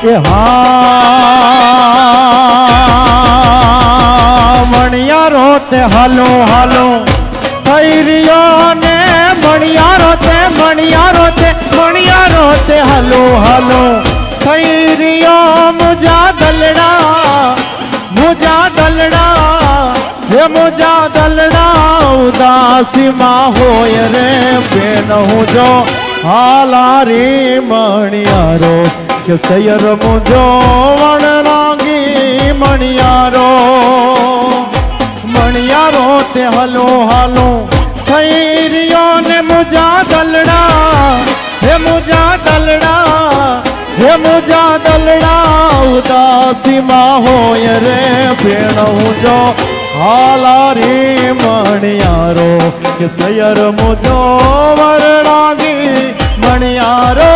કે હા મણિયારો તે હાલો હાલો. થઈ રહ્યો ને મણિયારો તે મણિયારો તે મણિયારો તે હાલો. હાલો મુજા દલડા મુજા દલડા, હે મુજા દલડા, ઉદાસીમાં હોય રે બેન હું જો. હાલારી મણિયારો કે સૈયર મુજો વણરાગી મણિયારો મણિયારો તે હલો હાલો થઈ રહ્યો ને મુજા દલડા, હે મુજા દલડા, હે મુજા દલડા ઉદાસીમાં હોય રે ભેણ હું જો હાલારી મણિયારો, કે સૈયર મુજો વરણાગી મણિયારો.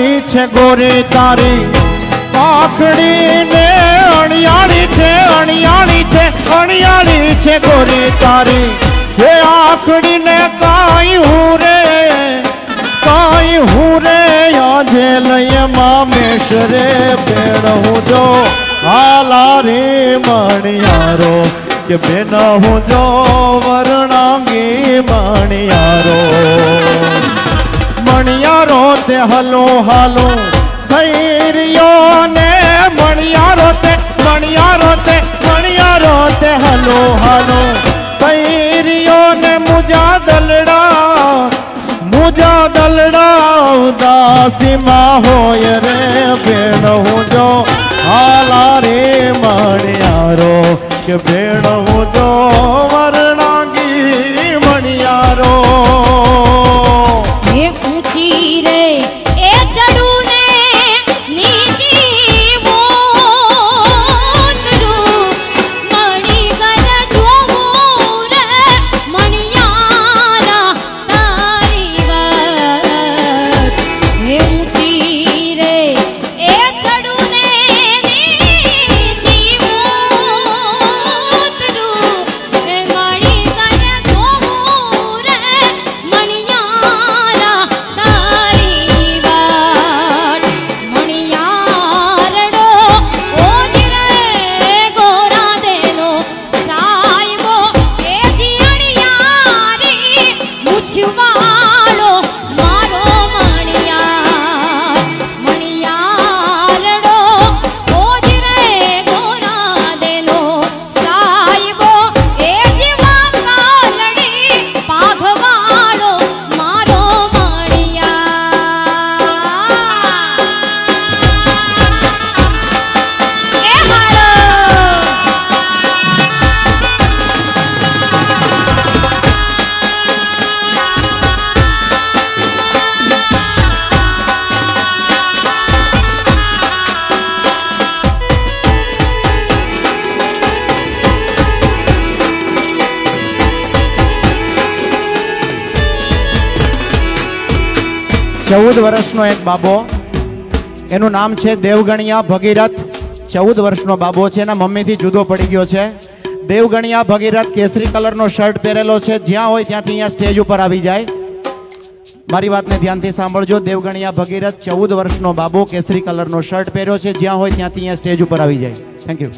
છે ગોરી તારી. પાખડી ને અણિયાળી છે અણિયાળી છે અણિયાળી છે ગોરી તારી. હે આખડી ને કાઈ હું રે, કાઈ હું રે, આજે લઈએ મામેશ રે પેડ હું જો. હાલા રે મણિયારો, કે બેન હું જો વરણાંગી મણિયારો. મણિયારો તે હલો હાલો. થઈ રહ્યો ને મણિયારો તે મણિયારો તે મણિયારો તે હલો હાલો. થઈ ને મુજા દલડા મુજા દલડા ઉદાસીમાં હોય રે ભેણ હું જો હાલા રે મણિયારો, કે ભેણ હું જો વર્ણાંગી વર્ષનો એક બાબો. એનું નામ છે દેવગણિયા ભગીરથ. ચૌદ વર્ષનો બાબો છે, એના મમ્મીથી જુદો પડી ગયો છે. દેવગણિયા ભગીરથ કેસરી કલરનો શર્ટ પહેરેલો છે, જ્યાં હોય ત્યાંથી અહીંયા સ્ટેજ ઉપર આવી જાય. મારી વાતને ધ્યાનથી સાંભળજો, દેવગણિયા ભગીરથ ચૌદ વર્ષનો બાબો કેસરી કલરનો શર્ટ પહેર્યો છે, જ્યાં હોય ત્યાંથી અહીંયા સ્ટેજ ઉપર આવી જાય. થેન્ક યુ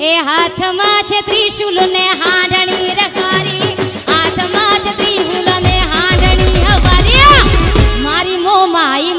એ હાથમાં છે ત્રિશુલ ને હાંડણી રસારી હાથમાં છે ત્રિશુલ ને હાંડણી. હવારી મારી મો માઈ